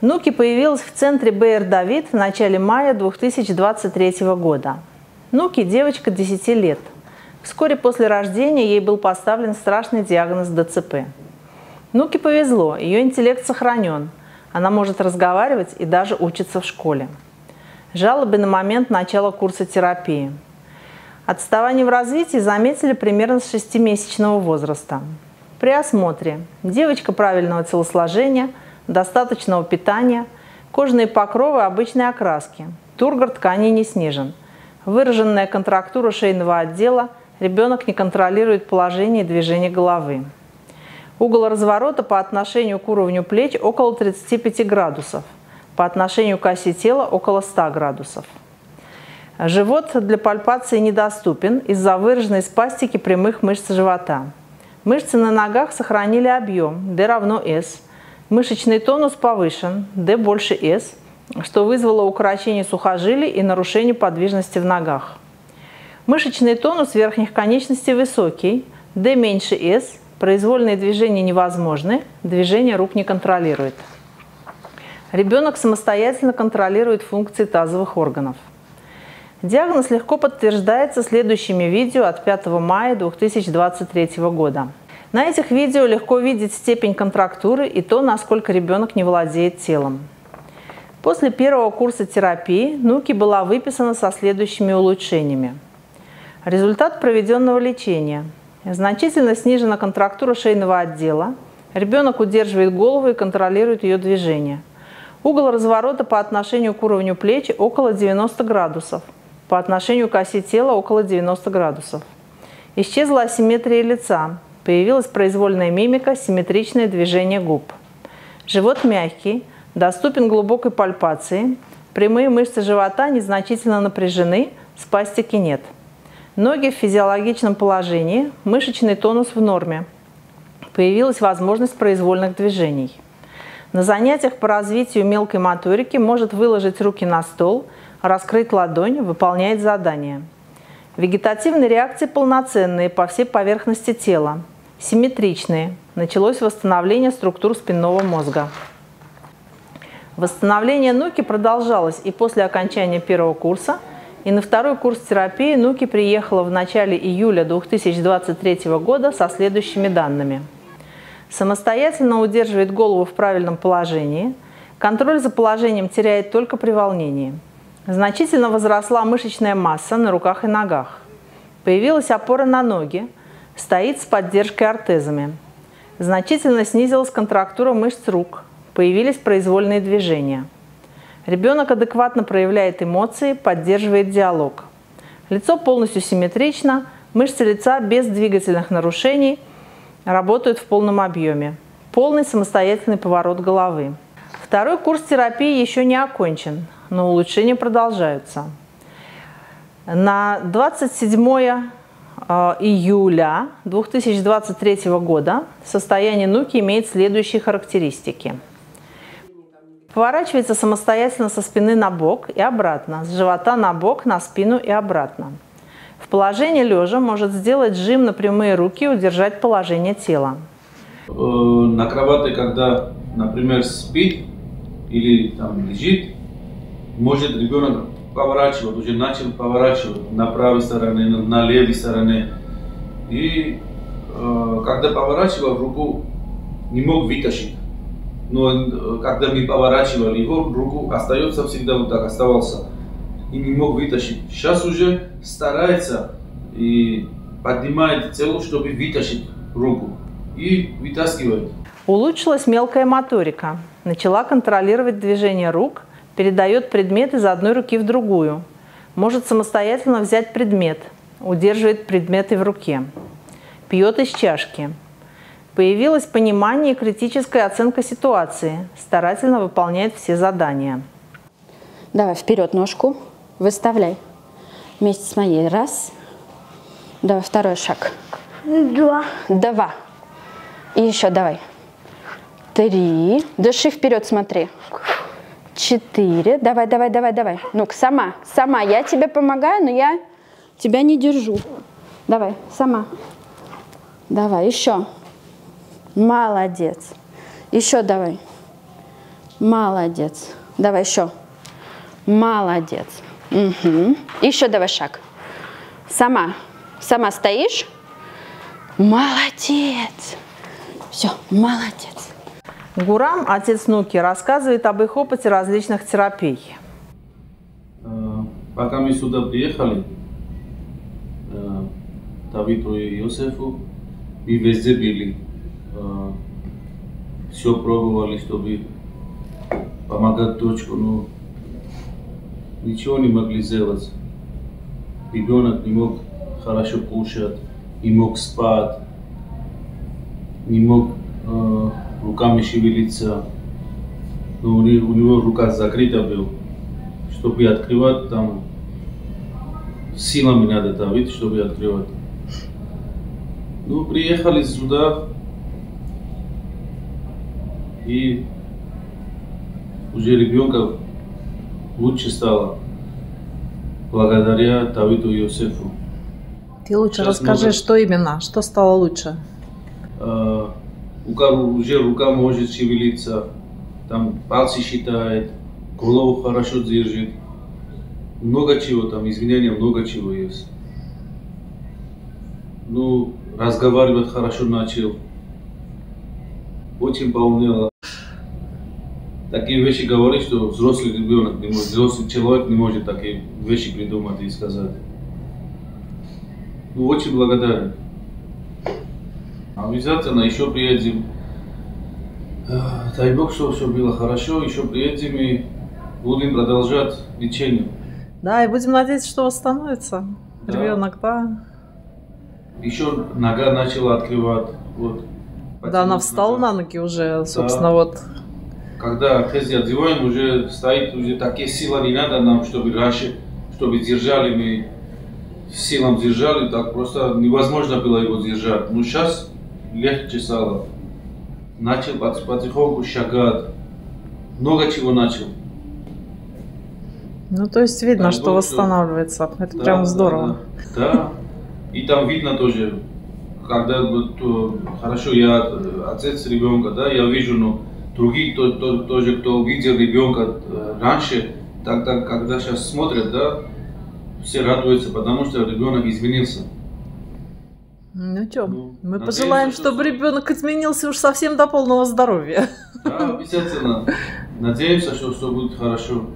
Нуки появилась в центре БР «Давид» в начале мая 2023 года. Нуки – девочка 10 лет. Вскоре после рождения ей был поставлен страшный диагноз ДЦП. Нуке повезло, ее интеллект сохранен. Она может разговаривать и даже учится в школе. Жалобы на момент начала курса терапии. Отставание в развитии заметили примерно с 6-месячного возраста. При осмотре девочка правильного телосложения, достаточного питания, кожные покровы обычной окраски, тургор тканей не снижен, выраженная контрактура шейного отдела, ребенок не контролирует положение и движение головы. Угол разворота по отношению к уровню плеч около 35 градусов, по отношению к оси тела около 100 градусов. Живот для пальпации недоступен из-за выраженной спастики прямых мышц живота. Мышцы на ногах сохранили объем D равно S. Мышечный тонус повышен D больше S, что вызвало укорочение сухожилий и нарушение подвижности в ногах. Мышечный тонус верхних конечностей высокий, D меньше S, произвольные движения невозможны, движение рук не контролирует. Ребенок самостоятельно контролирует функции тазовых органов. Диагноз легко подтверждается следующими видео от 5 мая 2023 года. На этих видео легко видеть степень контрактуры и то, насколько ребенок не владеет телом. После первого курса терапии Нуки была выписана со следующими улучшениями. Результат проведенного лечения. Значительно снижена контрактура шейного отдела. Ребенок удерживает голову и контролирует ее движение. Угол разворота по отношению к уровню плеч около 90 градусов – по отношению к оси тела около 90 градусов. Исчезла асимметрия лица, появилась произвольная мимика, симметричное движение губ. Живот мягкий, доступен глубокой пальпации, прямые мышцы живота незначительно напряжены, спастики нет. Ноги в физиологичном положении, мышечный тонус в норме. Появилась возможность произвольных движений. На занятиях по развитию мелкой моторики может выложить руки на стол – раскрыть ладонь, выполняет задание. Вегетативные реакции полноценные по всей поверхности тела, симметричные. Началось восстановление структур спинного мозга. Восстановление Нуки продолжалось и после окончания первого курса, и на второй курс терапии Нуки приехала в начале июля 2023 года со следующими данными. Самостоятельно удерживает голову в правильном положении, контроль за положением теряет только при волнении – Значительно возросла мышечная масса на руках и ногах. Появилась опора на ноги, стоит с поддержкой ортезами. Значительно снизилась контрактура мышц рук, появились произвольные движения. Ребенок адекватно проявляет эмоции, поддерживает диалог. Лицо полностью симметрично, мышцы лица без двигательных нарушений работают в полном объеме. Полный самостоятельный поворот головы. Второй курс терапии еще не окончен но улучшения продолжаются. На 27 э, июля 2023 года состояние нуки имеет следующие характеристики. Поворачивается самостоятельно со спины на бок и обратно, с живота на бок, на спину и обратно. В положении лежа может сделать жим на прямые руки и удержать положение тела. Э, на кровати, когда, например, спит или там лежит, может ребенок поворачивать, уже начал поворачивать на правой стороне, на, левой стороне. И э, когда поворачивал руку, не мог вытащить. Но э, когда мы поворачивали его, руку остается всегда вот так, оставался. И не мог вытащить. Сейчас уже старается и поднимает тело, чтобы вытащить руку. И вытаскивает. Улучшилась мелкая моторика. Начала контролировать движение рук – передает предмет из одной руки в другую, может самостоятельно взять предмет, удерживает предметы в руке, пьет из чашки. Появилось понимание и критическая оценка ситуации, старательно выполняет все задания. Давай вперед ножку, выставляй. Вместе с моей. Раз. Давай второй шаг. Два. Два. И еще давай. Три. Дыши вперед, смотри четыре. Давай, давай, давай, давай. Ну-ка, сама, сама. Я тебе помогаю, но я тебя не держу. Давай, сама. Давай, еще. Молодец. Еще давай. Молодец. Давай еще. Молодец. Угу. Еще давай шаг. Сама. Сама стоишь. Молодец. Все, молодец. Гурам, отец Нуки, рассказывает об их опыте различных терапий. Э, Пока мы сюда приехали, э, Давиду и Иосифу, мы везде были. Все пробовали, чтобы помогать дочку, но ничего не могли сделать. Ребенок не мог хорошо кушать, не мог спать, не мог э, руками шевелиться. Но у него, рука закрыта была. Чтобы открывать, там силами надо давить, чтобы открывать. Ну, приехали сюда и уже ребенка лучше стало благодаря Давиду Иосифу. Ты лучше Сейчас расскажи, много. что именно, что стало лучше. Э, кого уже рука может шевелиться, там пальцы считает, голову хорошо держит. Много чего там, извинения, много чего есть. Ну, разговаривать хорошо начал. Очень поумнело. Такие вещи говорит, что взрослый ребенок, не может, взрослый человек не может такие вещи придумать и сказать. Ну, очень благодарен. Обязательно еще приедем. Э, Дай Бог, что все было хорошо, еще приедем и будем продолжать лечение. Да, и будем надеяться, что восстановится. Да. Ребенок, да. Еще нога начала открывать. Вот. Да, она встала нога. на ноги уже, собственно, вот. Когда Хези одеваем, уже стоит, уже такие силы не надо нам, чтобы раньше, чтобы держали мы, силам держали, так просто невозможно было его держать. Но сейчас легче стало. Начал пот- потихоньку шагать. Много чего начал. Ну, то есть видно, Дай что Бог, восстанавливается. Это Да, прям здорово. Да, да. И там видно тоже, когда вот, э, хорошо я отец ребенка, да, я вижу, но другие то, то- тоже, кто видел ребенка э, раньше, так, так, когда сейчас смотрят, да, все радуются, потому что ребенок изменился. Ну что, Ну, мы пожелаем, что чтобы ребенок изменился уж совсем до полного здоровья. Да, обязательно. Надеемся, что все будет хорошо.